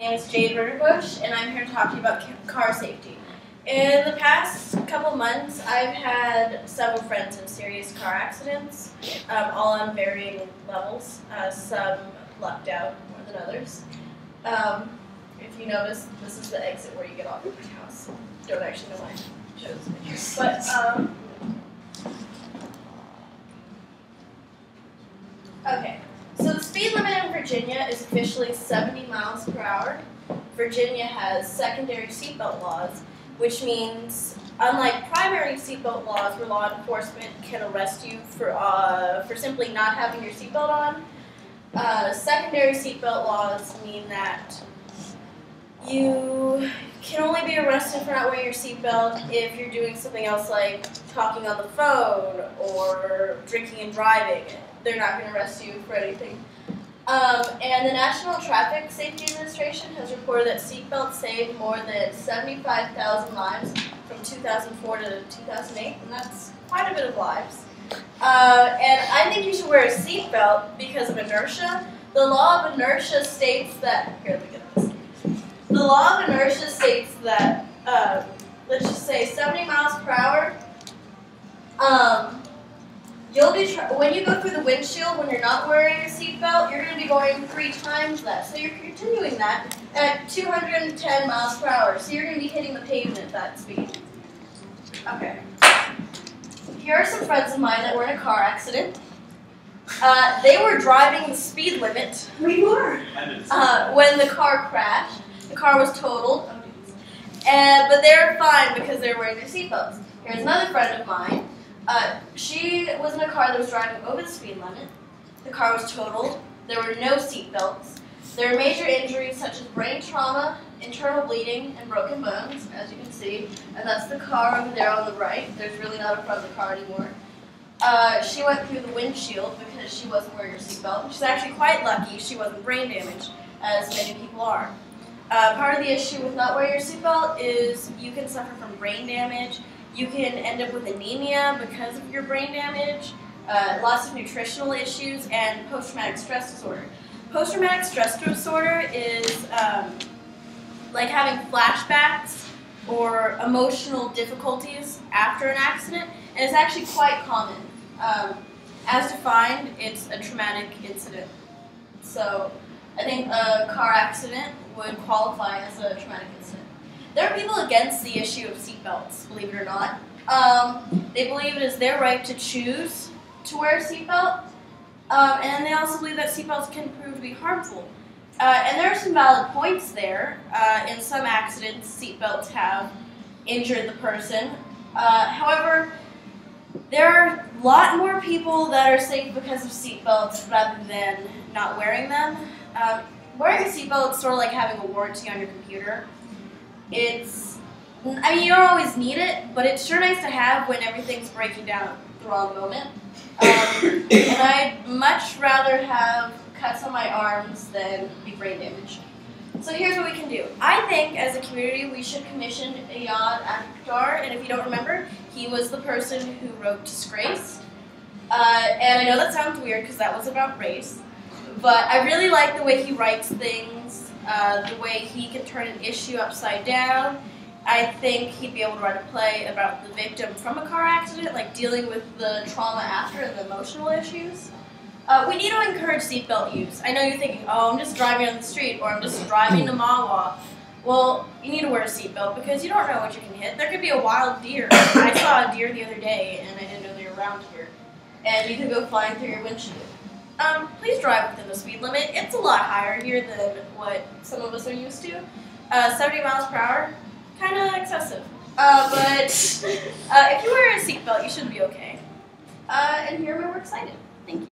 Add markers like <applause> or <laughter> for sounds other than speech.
My name is Jade Ritterbusch, and I'm here to talk to you about car safety. In the past couple months, I've had several friends in serious car accidents, um, all on varying levels. Uh, some lucked out more than others. Um, if you notice, this is the exit where you get off of my house. Don't actually know why I chose picture. But, um, okay. Speed limit in Virginia is officially 70 miles per hour. Virginia has secondary seatbelt laws, which means unlike primary seatbelt laws where law enforcement can arrest you for, uh, for simply not having your seatbelt on, uh, secondary seatbelt laws mean that you can only be arrested for not wearing your seatbelt if you're doing something else like talking on the phone or drinking and driving. They're not going to arrest you for anything. Um, and the National Traffic Safety Administration has reported that seatbelts saved more than 75,000 lives from 2004 to 2008, and that's quite a bit of lives. Uh, and I think you should wear a seatbelt because of inertia. The law of inertia states that, here, let me get this. The law of inertia states that, uh, let's just say 70 miles per hour, um, when you go through the windshield when you're not wearing a seatbelt, you're going to be going three times that. So you're continuing that at 210 miles per hour. So you're going to be hitting the pavement at that speed. Okay. Here are some friends of mine that were in a car accident. Uh, they were driving the speed limit. We were. Uh, when the car crashed. The car was totaled. And, but they were fine because they were wearing their seatbelts. Here's another friend of mine. Uh, she was in a car that was driving over the speed limit. The car was totaled. There were no seatbelts. There were major injuries such as brain trauma, internal bleeding, and broken bones, as you can see. And that's the car over there on the right. There's really not a front of the car anymore. Uh, she went through the windshield because she wasn't wearing her seatbelt. She's actually quite lucky she wasn't brain damaged, as many people are. Uh, part of the issue with not wearing your seatbelt is you can suffer from brain damage. You can end up with anemia because of your brain damage, uh, lots of nutritional issues, and post-traumatic stress disorder. Post-traumatic stress disorder is um, like having flashbacks or emotional difficulties after an accident, and it's actually quite common. Um, as defined, it's a traumatic incident. So I think a car accident would qualify as a traumatic incident. There are people against the issue of seatbelts, believe it or not. Um, they believe it is their right to choose to wear a seatbelt, um, and they also believe that seatbelts can prove to be harmful. Uh, and there are some valid points there. Uh, in some accidents, seatbelts have injured the person. Uh, however, there are a lot more people that are safe because of seatbelts rather than not wearing them. Um, wearing a seatbelt is sort of like having a warranty on your computer. It's, I mean, you don't always need it, but it's sure nice to have when everything's breaking down at the wrong moment. Um, <coughs> and I'd much rather have cuts on my arms than be brain damaged. So here's what we can do. I think as a community we should commission Ayad Akhtar, and if you don't remember, he was the person who wrote Disgraced. Uh, and I know that sounds weird because that was about race, but I really like the way he writes things, uh, the way he can turn an issue upside down. I think he'd be able to write a play about the victim from a car accident, like dealing with the trauma after and the emotional issues. Uh, we need to encourage seatbelt use. I know you're thinking, oh, I'm just driving on the street or I'm just driving to Wawa. Well, you need to wear a seatbelt because you don't know what you can hit. There could be a wild deer. I saw a deer the other day and I didn't know they were around here. And you could go flying through your windshield. Um, please drive within the speed limit. It's a lot higher here than what some of us are used to. Uh, 70 miles per hour, kind of excessive. Uh, but <laughs> uh, if you wear a seatbelt, you should be okay. Uh, and here we're excited. Thank you.